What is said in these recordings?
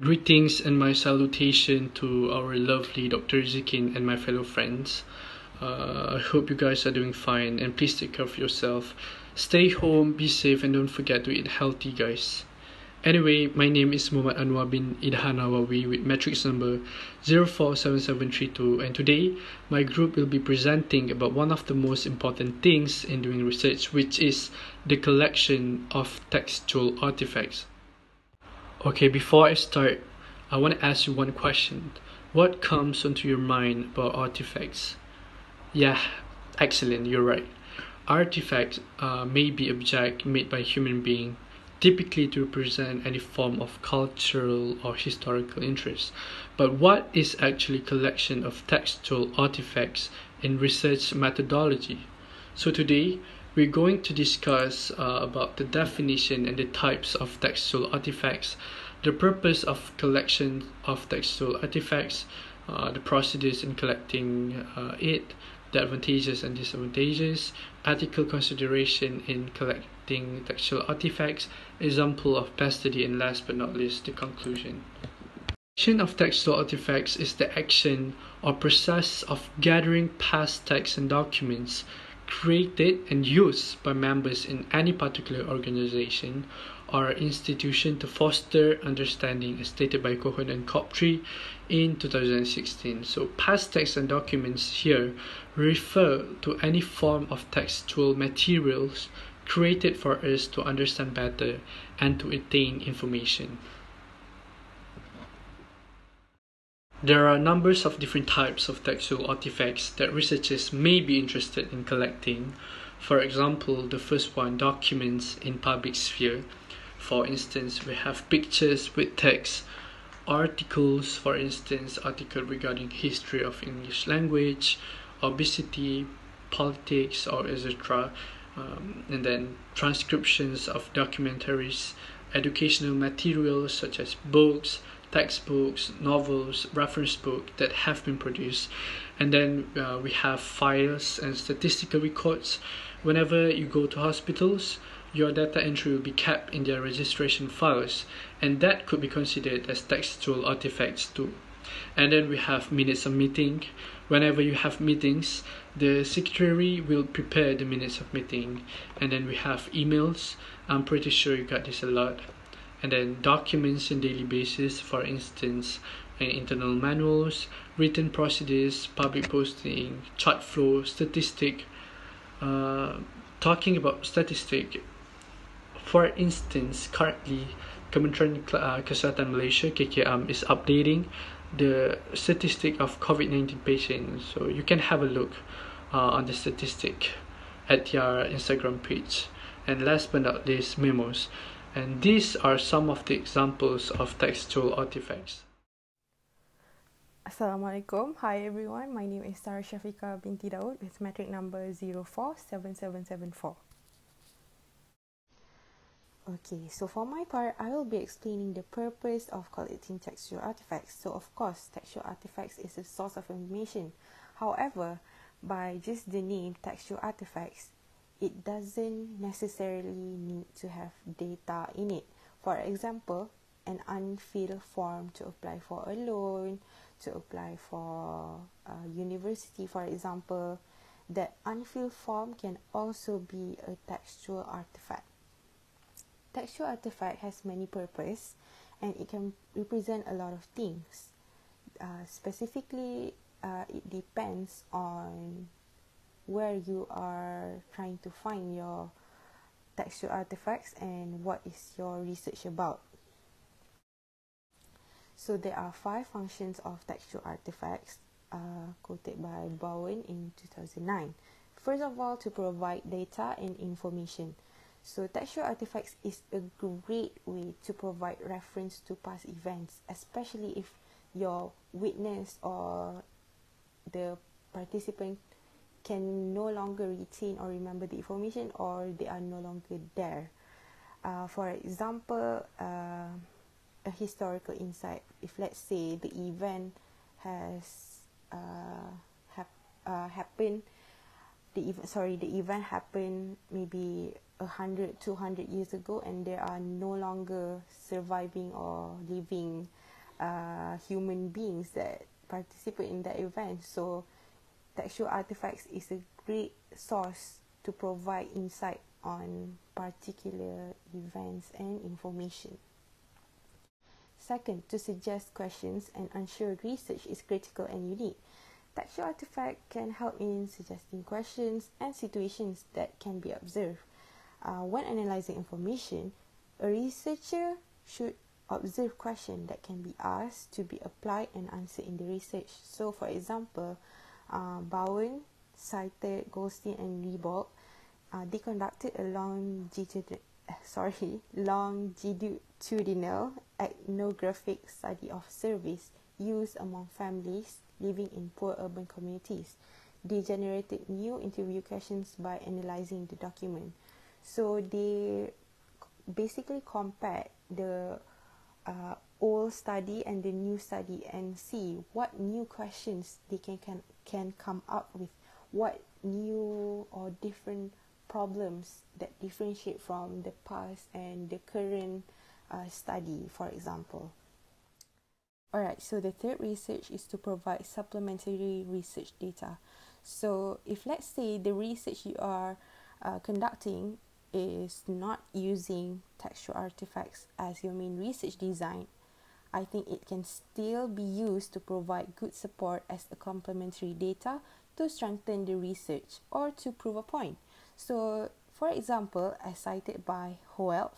Greetings and my salutation to our lovely Dr. Zikin and my fellow friends. Uh, I hope you guys are doing fine and please take care of yourself. Stay home, be safe, and don't forget to eat healthy, guys. Anyway, my name is Muhammad Anwar bin Idhan Nawawi with matrix number 047732 and today my group will be presenting about one of the most important things in doing research which is the collection of textual artifacts. Okay, before I start, I want to ask you one question. What comes onto your mind about artifacts? Yeah, excellent, you're right. Artifacts uh, may be objects made by human being, typically to represent any form of cultural or historical interest. But what is actually collection of textual artifacts in research methodology? So today, we're going to discuss uh, about the definition and the types of textual artifacts, the purpose of collection of textual artifacts, uh, the procedures in collecting uh, it, the advantages and disadvantages, ethical consideration in collecting textual artifacts, example of study, and last but not least, the conclusion. Collection of textual artifacts is the action or process of gathering past texts and documents created and used by members in any particular organization or institution to foster understanding as stated by Cohen and Crabtree in 2016. So past texts and documents here refer to any form of textual materials created for us to understand better and to attain information. There are numbers of different types of textual artifacts that researchers may be interested in collecting. For example, the first one, documents in public sphere. For instance, we have pictures with text, articles, for instance, article regarding history of English language, obesity, politics, or etc. Um, and then transcriptions of documentaries, educational materials such as books, textbooks, novels, reference books that have been produced. And then uh, we have files and statistical records. Whenever you go to hospitals, your data entry will be kept in their registration files, and that could be considered as textual artifacts too. And then we have minutes of meeting. Whenever you have meetings, the secretary will prepare the minutes of meeting. And then we have emails. I'm pretty sure you got this a lot and then documents in daily basis for instance internal manuals written procedures public posting chart flow statistic uh, talking about statistic. For instance currently Kementerian uh, Kesihatan Malaysia KKM is updating the statistic of COVID-19 patients. So you can have a look uh, on the statistic at your Instagram page. And last but not least memos and these are some of the examples of textual artifacts. Assalamualaikum. Hi everyone. My name is Sarah Syafiqah binti Daud with metric number 047774. Okay, so for my part, I will be explaining the purpose of collecting textual artifacts. So, of course, textual artifacts is a source of information. However, by just the name textual artifacts, it doesn't necessarily need to have data in it. For example, an unfilled form to apply for a loan, to apply for a university, for example, that unfilled form can also be a textual artifact. Textual artifact has many purpose and it can represent a lot of things. Uh, specifically, uh, it depends on where you are trying to find your textual artifacts and what is your research about. So there are five functions of textual artifacts uh, quoted by Bowen in 2009. First of all, to provide data and information. So textual artifacts is a great way to provide reference to past events, especially if your witness or the participant can no longer retain or remember the information or they are no longer there. Uh, for example, uh, a historical insight, if let's say the event has uh, hap- uh, happened, the ev- sorry, the event happened maybe a hundred, two hundred years ago, and there are no longer surviving or living uh, human beings that participate in that event. So, textual artifacts is a great source to provide insight on particular events and information. Second, to suggest questions and ensure research is critical and unique. Textual artifact can help in suggesting questions and situations that can be observed. Uh, when analyzing information, a researcher should observe questions that can be asked to be applied and answered in the research. So, for example, uh, Bowen cited Goldstein and Reiboldt. Uh, they conducted a longitudinal sorry, longitudinal ethnographic study of service used among families living in poor urban communities. They generated new interview questions by analyzing the document. So they basically compared the uh, old study and the new study and see what new questions they can, can can come up with, what new or different problems that differentiate from the past and the current uh, study, for example. Alright, so the third research is to provide supplementary research data. So, if let's say the research you are uh, conducting is not using textual artifacts as your main research design, I think it can still be used to provide good support as a complementary data to strengthen the research or to prove a point. So, for example, as cited by Hoepfl,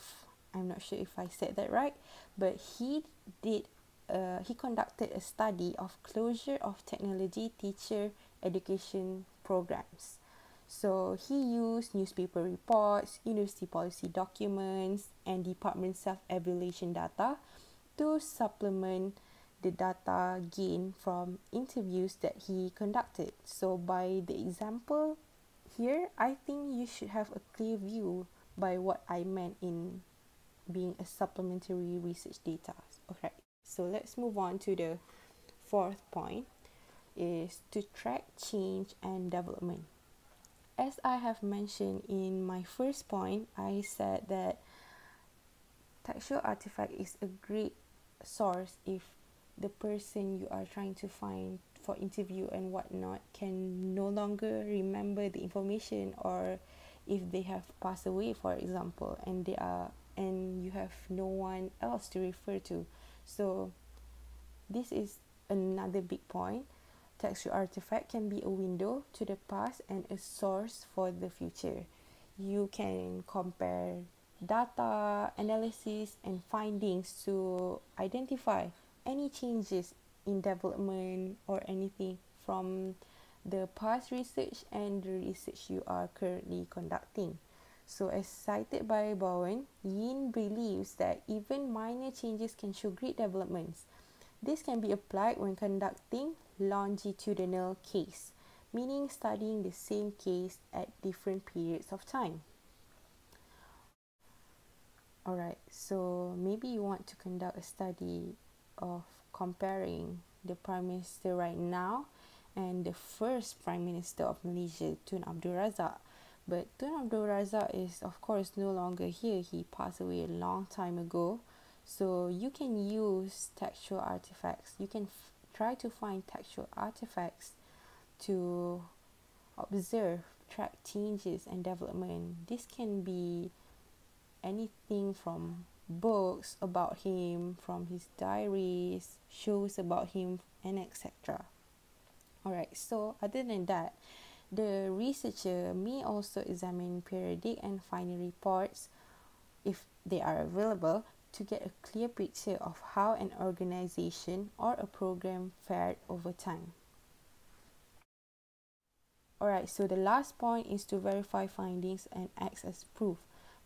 I'm not sure if I said that right, but he did uh, he conducted a study of closure of technology teacher education programs. So he used newspaper reports, university policy documents, and department self-evaluation data to supplement the data gained from interviews that he conducted. So by the example here, I think you should have a clear view by what I meant in being a supplementary research data. Okay, so let's move on to the fourth point is to track change and development. As I have mentioned in my first point, I said that textual artifact is a great source if the person you are trying to find for interview and whatnot can no longer remember the information or if they have passed away for example and they are and you have no one else to refer to. So this is another big point. Textual artifact can be a window to the past and a source for the future. You can compare data analysis and findings to identify any changes in development or anything from the past research and the research you are currently conducting. So, as cited by Bowen, Yin believes that even minor changes can show great developments. This can be applied when conducting longitudinal case, meaning studying the same case at different periods of time. Alright, so maybe you want to conduct a study of comparing the Prime Minister right now and the first Prime Minister of Malaysia, Tun Abdul Razak. But Tun Abdul Razak is, of course, no longer here. He passed away a long time ago. So you can use textual artifacts. You can f- try to find textual artifacts to observe, track changes and development. This can be anything from books about him, from his diaries, shows about him, and etc. Alright, so other than that, the researcher may also examine periodic and final reports if they are available to get a clear picture of how an organization or a program fared over time. Alright, so the last point is to verify findings and act as proof.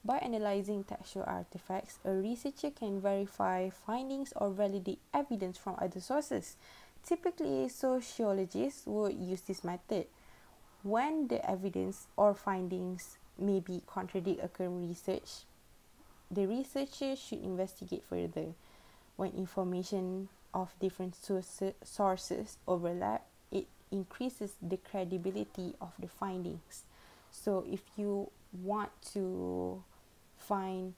By analyzing textual artifacts, a researcher can verify findings or validate evidence from other sources. Typically, sociologists would use this method when the evidence or findings maybe contradict a current research. The researcher should investigate further. When information of different sources overlap, it increases the credibility of the findings. So, if you want to find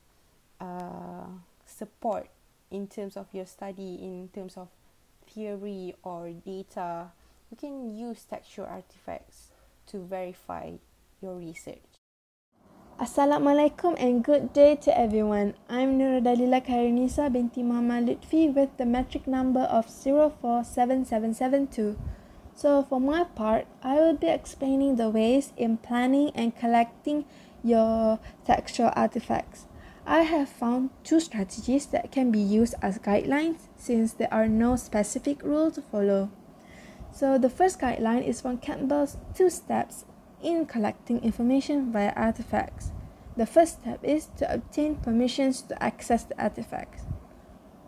uh, support in terms of your study, in terms of theory or data, you can use textual artifacts to verify your research. Assalamualaikum and good day to everyone. I'm Nur Dalila Khairunnisa binti Muhammad Lutfi with the metric number of 047772. So for my part, I will be explaining the ways in planning and collecting your textual artifacts. I have found two strategies that can be used as guidelines since there are no specific rules to follow. So the first guideline is from Campbell's two steps in collecting information via artifacts. The first step is to obtain permissions to access the artifacts.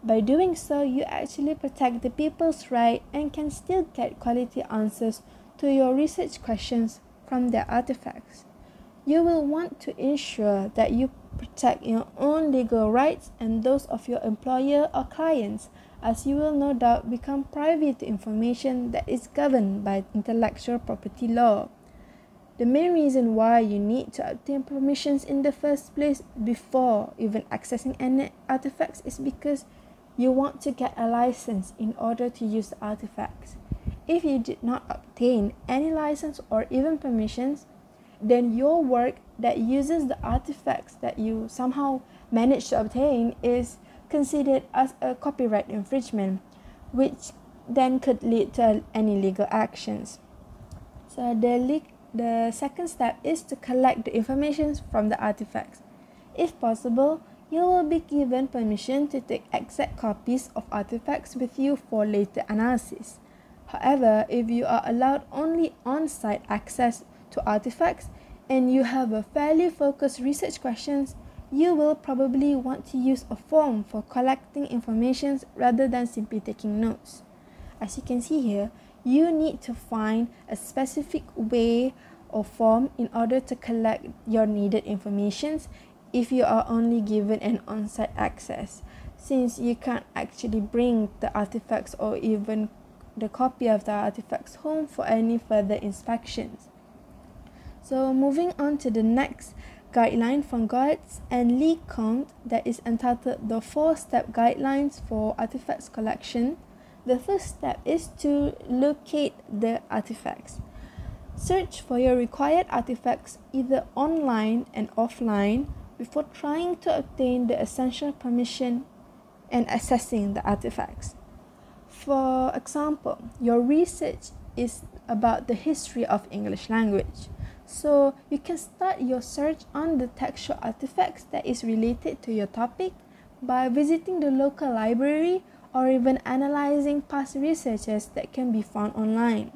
By doing so, you actually protect the people's right and can still get quality answers to your research questions from their artifacts. You will want to ensure that you protect your own legal rights and those of your employer or clients, as you will no doubt become privy to information that is governed by intellectual property law. The main reason why you need to obtain permissions in the first place before even accessing any artifacts is because you want to get a license in order to use the artifacts. If you did not obtain any license or even permissions, then your work that uses the artifacts that you somehow managed to obtain is considered as a copyright infringement, which then could lead to any legal actions. So the legal the second step is to collect the information from the artifacts. If possible, you will be given permission to take exact copies of artifacts with you for later analysis. However, if you are allowed only on-site access to artifacts and you have a fairly focused research questions, you will probably want to use a form for collecting information rather than simply taking notes. As you can see here, you need to find a specific way or form in order to collect your needed information if you are only given an on-site access since you can't actually bring the artifacts or even the copy of the artifacts home for any further inspections. So moving on to the next guideline from Goetz and LeCompte that is entitled the four-step guidelines for artifacts collection. The first step is to locate the artifacts. Search for your required artifacts either online and offline before trying to obtain the essential permission and accessing the artifacts. For example, your research is about the history of English language. So you can start your search on the textual artifacts that is related to your topic by visiting the local library or even analyzing past researches that can be found online.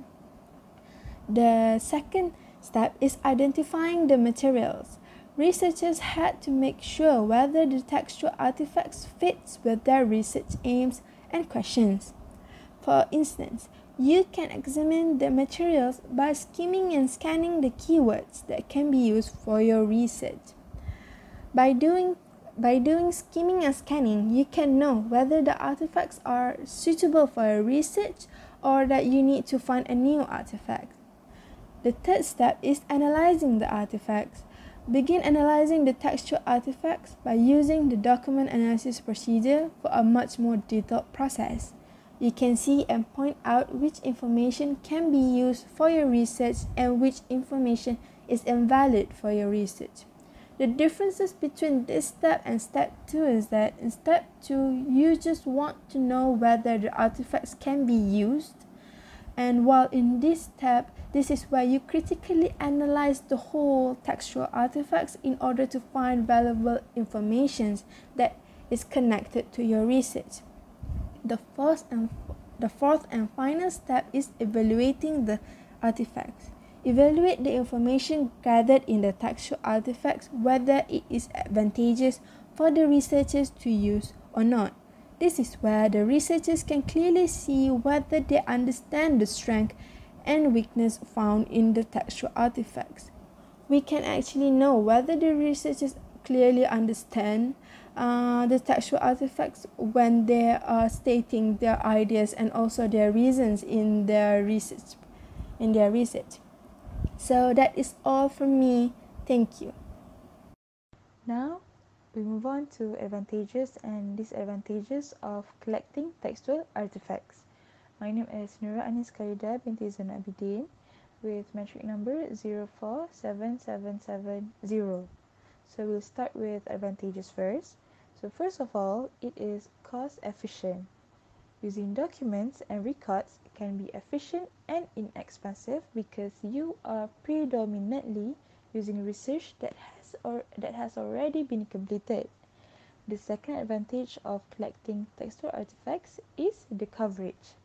The second step is identifying the materials. Researchers had to make sure whether the textual artifacts fits with their research aims and questions. For instance, you can examine the materials by skimming and scanning the keywords that can be used for your research. By doing by doing skimming and scanning, you can know whether the artifacts are suitable for your research or that you need to find a new artifact. The third step is analyzing the artifacts. Begin analyzing the textual artifacts by using the document analysis procedure for a much more detailed process. You can see and point out which information can be used for your research and which information is invalid for your research. The differences between this step and step 2 is that in step 2, you just want to know whether the artifacts can be used and while in this step, this is where you critically analyze the whole textual artifacts in order to find valuable information that is connected to your research. The fourth and the fourth and final step is evaluating the artifacts. Evaluate the information gathered in the textual artifacts whether it is advantageous for the researchers to use or not. This is where the researchers can clearly see whether they understand the strength and weakness found in the textual artifacts. We can actually know whether the researchers clearly understand uh, the textual artifacts when they are stating their ideas and also their reasons in their research in their research. So that is all from me. Thank you. Now we move on to advantages and disadvantages of collecting textual artifacts. My name is Nura Anis Khaleeda binti Zain Abidin with metric number 047770. So we'll start with advantages first. So first of all, it is cost efficient. Using documents and records can be efficient and inexpensive because you are predominantly using research that has or that has already been completed. The second advantage of collecting textual artifacts is the coverage.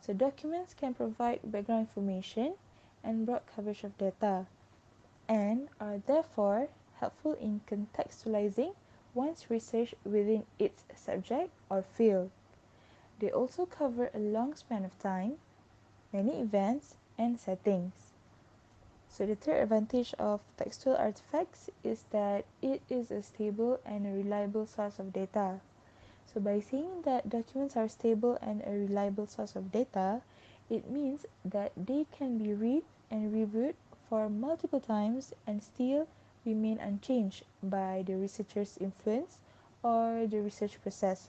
So documents can provide background information and broad coverage of data and are therefore helpful in contextualizing one's research within its subject or field. They also cover a long span of time, many events, and settings. So the third advantage of textual artifacts is that it is a stable and a reliable source of data. So by saying that documents are stable and a reliable source of data, it means that they can be read and reviewed for multiple times and still remain unchanged by the researcher's influence or the research process.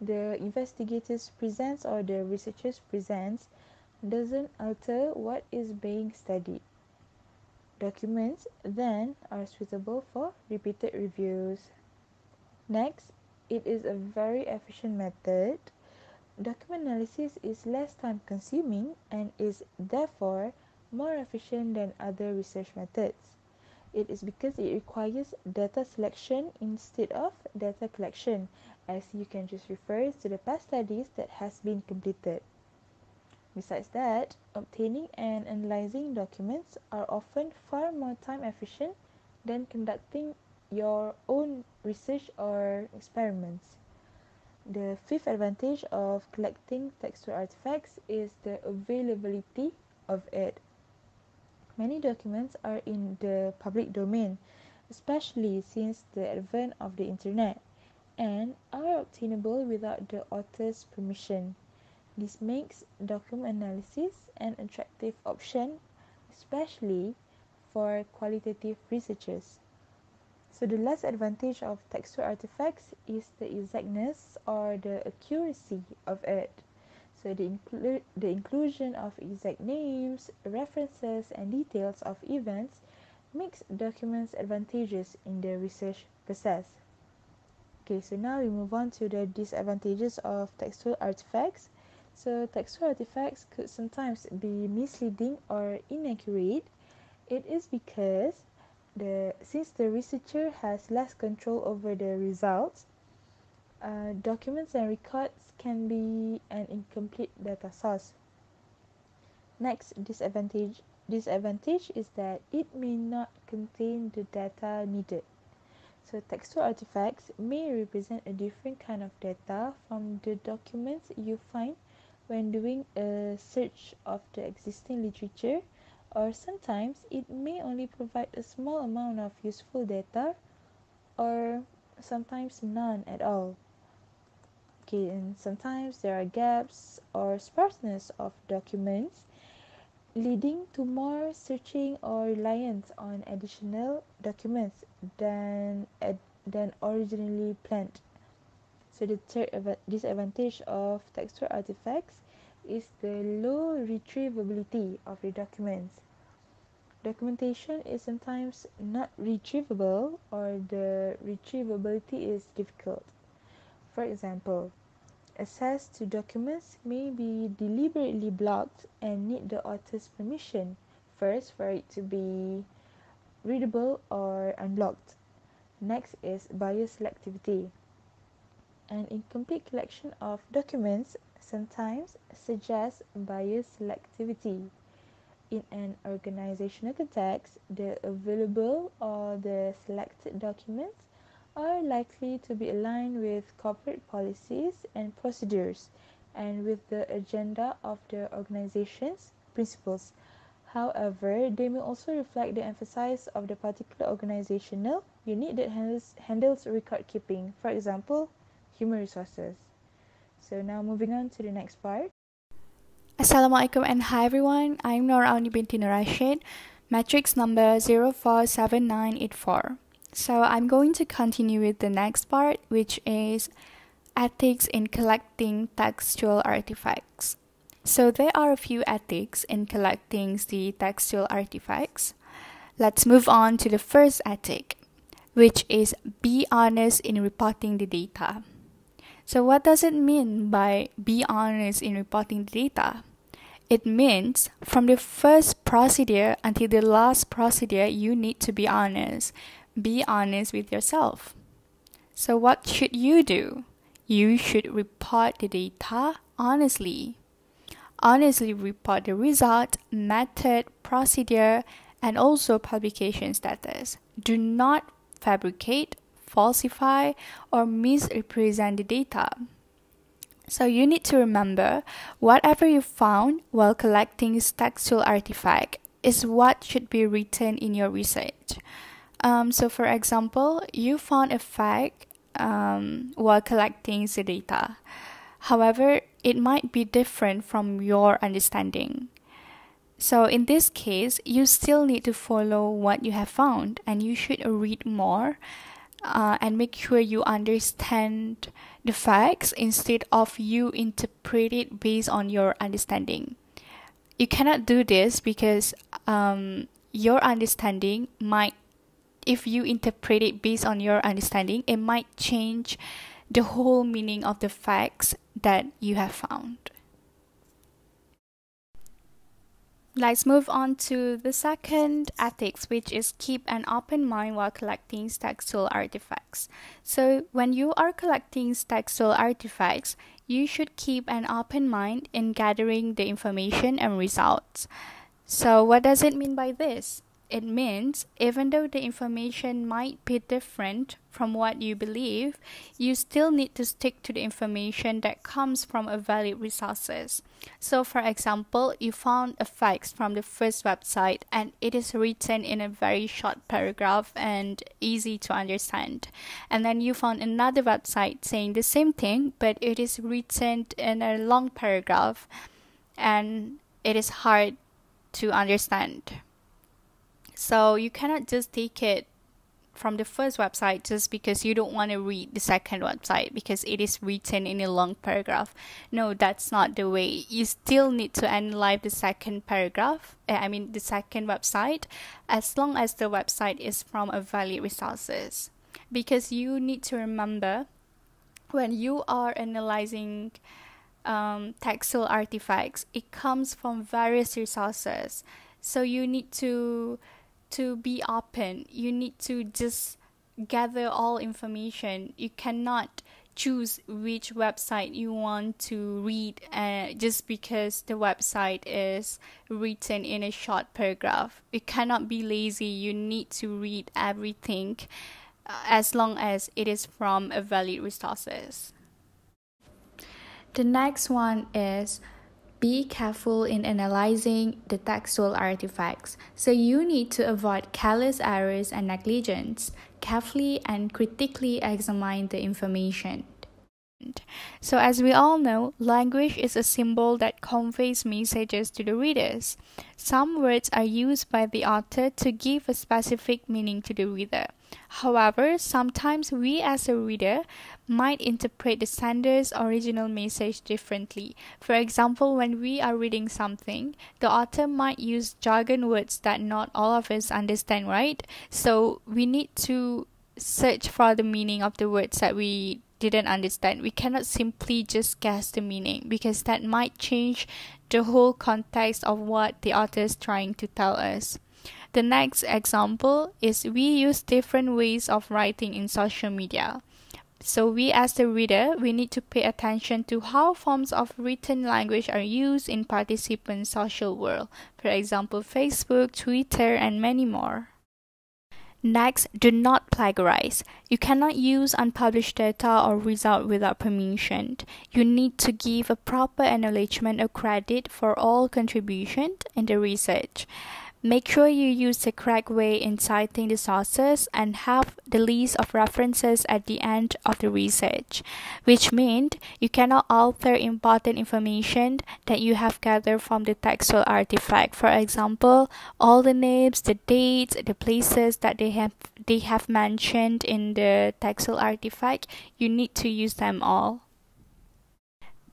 The investigators presents or the researchers presents doesn't alter what is being studied. Documents then are suitable for repeated reviews. Next, it is a very efficient method. Document analysis is less time consuming and is therefore more efficient than other research methods. It is because it requires data selection instead of data collection, as you can just refer to the past studies that has been completed. Besides that, obtaining and analyzing documents are often far more time efficient than conducting your own research or experiments. The fifth advantage of collecting textual artifacts is the availability of it. Many documents are in the public domain, especially since the advent of the internet, and are obtainable without the author's permission. This makes document analysis an attractive option, especially for qualitative researchers. So the last advantage of textual artifacts is the exactness or the accuracy of it. So the, inclu- the inclusion of exact names, references, and details of events makes documents advantageous in the research process. Okay, so now we move on to the disadvantages of textual artifacts. So textual artifacts could sometimes be misleading or inaccurate. It is because the since the researcher has less control over the results, uh, documents and records can be an incomplete data source. Next disadvantage disadvantage is that it may not contain the data needed. So textual artifacts may represent a different kind of data from the documents you find when doing a search of the existing literature or sometimes it may only provide a small amount of useful data or sometimes none at all. Sometimes there are gaps or sparseness of documents leading to more searching or reliance on additional documents than than originally planned. So the third disadvantage of textual artifacts is the low retrievability of the documents. Documentation is sometimes not retrievable or the retrievability is difficult. For example, access to documents may be deliberately blocked and need the author's permission first for it to be readable or unblocked. Next is bias selectivity. An incomplete collection of documents sometimes suggests bias selectivity. In an organizational context, the available or the selected documents are likely to be aligned with corporate policies and procedures and with the agenda of the organization's principles. However, they may also reflect the emphasis of the particular organizational unit that handles, handles record keeping. For example, human resources. So now moving on to the next part. Assalamualaikum and hi everyone. I'm Nora Auni binti Rashid, matrix number 047984. So I'm going to continue with the next part, which is ethics in collecting textual artifacts. So there are a few ethics in collecting the textual artifacts. Let's move on to the first ethic, which is be honest in reporting the data. So what does it mean by be honest in reporting the data? It means from the first procedure until the last procedure, you need to be honest. Be honest with yourself. So, what should you do? You should report the data honestly. Honestly report the result, method, procedure, and also publication status. Do not fabricate, falsify, or misrepresent the data. So you need to remember whatever you found while collecting textual artifact is what should be written in your research. Um, so for example, you found a fact um, while collecting the data. However, it might be different from your understanding. So in this case, you still need to follow what you have found and you should read more uh, and make sure you understand the facts instead of you interpret it based on your understanding. You cannot do this because um, your understanding might, if you interpret it based on your understanding, it might change the whole meaning of the facts that you have found. Let's move on to the second ethics, which is keep an open mind while collecting textual artifacts. So, when you are collecting textual artifacts, you should keep an open mind in gathering the information and results. So, what does it mean by this? It means even though the information might be different from what you believe, you still need to stick to the information that comes from a valid resources. So for example, you found a fact from the first website and it is written in a very short paragraph and easy to understand. And then you found another website saying the same thing, but it is written in a long paragraph and it is hard to understand. So you cannot just take it from the first website just because you don't want to read the second website because it is written in a long paragraph. No, that's not the way. You still need to analyze the second paragraph, eh, I mean the second website, as long as the website is from a valid resources. Because you need to remember when you are analyzing um, textual artifacts, it comes from various resources. So you need to to be open. You need to just gather all information. You cannot choose which website you want to read uh, just because the website is written in a short paragraph. You cannot be lazy. You need to read everything uh, as long as it is from a valid resources. The next one is be careful in analyzing the textual artifacts, so you need to avoid careless errors and negligence. Carefully and critically examine the information. So, as we all know, language is a symbol that conveys messages to the readers. Some words are used by the author to give a specific meaning to the reader. However, sometimes we as a reader might interpret the sender's original message differently. For example, when we are reading something, the author might use jargon words that not all of us understand, right? So we need to search for the meaning of the words that we didn't understand. We cannot simply just guess the meaning because that might change the whole context of what the author is trying to tell us. The next example is we use different ways of writing in social media. So we as the reader, we need to pay attention to how forms of written language are used in participants' social world. For example, Facebook, Twitter, and many more. Next, do not plagiarize. You cannot use unpublished data or result without permission. You need to give a proper acknowledgement of credit for all contributions in the research. Make sure you use the correct way in citing the sources and have the list of references at the end of the research, which means you cannot alter important information that you have gathered from the textual artifact. For example, all the names, the dates, the places that they have they have mentioned in the textual artifact, you need to use them all.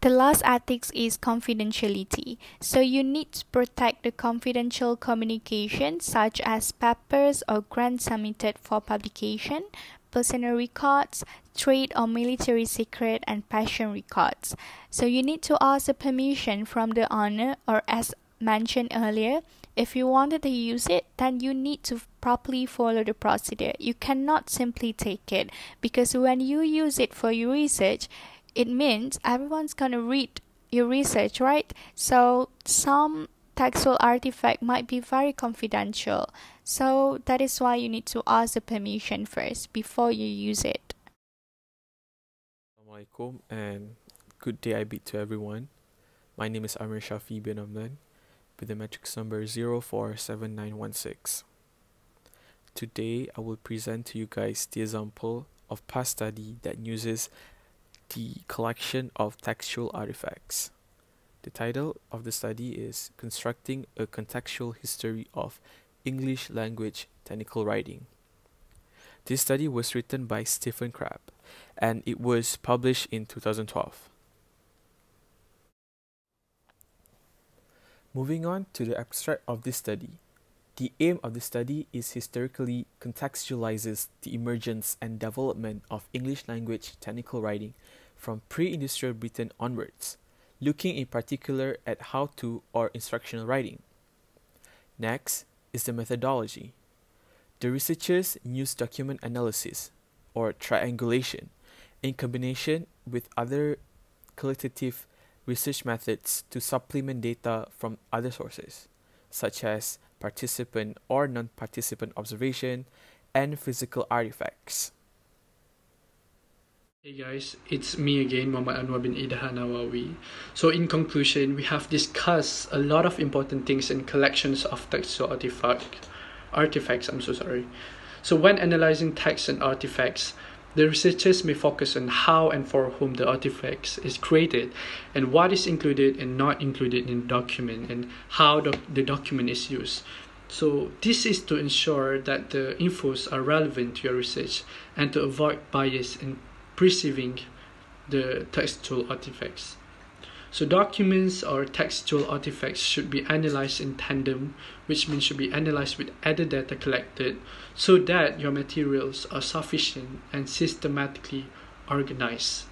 The last ethics is confidentiality. So you need to protect the confidential communication such as papers or grants submitted for publication, personal records, trade or military secret and passion records. So you need to ask the permission from the owner or as mentioned earlier, if you wanted to use it, then you need to properly follow the procedure. You cannot simply take it because when you use it for your research, it means everyone's gonna read your research, right? So some textual artifact might be very confidential. So that is why you need to ask the permission first before you use it. Assalamualaikum and good day I beat to everyone. My name is Amir Shafie bin Amdan with the matrix number 047916. Today I will present to you guys the example of past study that uses the collection of textual artifacts. The title of the study is Constructing a Contextual History of English Language Technical Writing. This study was written by Stephen Crabbe and it was published in 2012. Moving on to the abstract of this study. The aim of the study is historically contextualizes the emergence and development of English language technical writing from pre-industrial Britain onwards, looking in particular at how to or instructional writing. Next is the methodology. The researchers use document analysis or triangulation in combination with other qualitative research methods to supplement data from other sources, such as participant or non participant observation and physical artifacts. Hey guys, it's me again, Muhammad Anwar bin Idahan Nawawi. So in conclusion, we have discussed a lot of important things in collections of textual artifact, artifacts, I'm so sorry. So when analyzing texts and artifacts, the researchers may focus on how and for whom the artifacts is created and what is included and not included in the document and how the, the document is used. So this is to ensure that the infos are relevant to your research and to avoid bias in perceiving the textual artifacts. So documents or textual artifacts should be analyzed in tandem, which means should be analyzed with other data collected so that your materials are sufficient and systematically organized.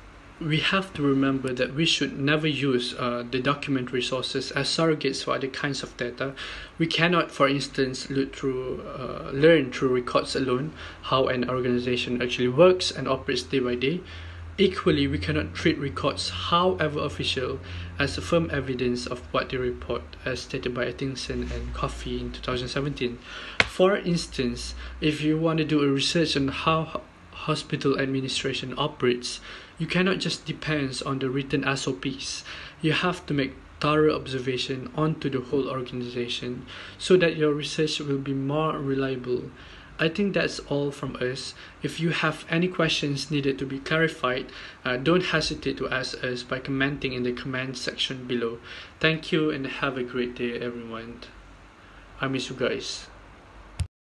We have to remember that we should never use uh, the document resources as surrogates for other kinds of data. We cannot, for instance, through, uh, learn through records alone how an organization actually works and operates day by day. Equally, we cannot treat records, however official, as firm evidence of what they report, as stated by Atkinson and Coffey in 2017. For instance, if you want to do a research on how hospital administration operates, you cannot just depend on the written SOPs. You have to make thorough observation onto the whole organization so that your research will be more reliable. I think that's all from us. If you have any questions needed to be clarified, uh, don't hesitate to ask us by commenting in the comment section below. Thank you and have a great day, everyone. I miss you guys.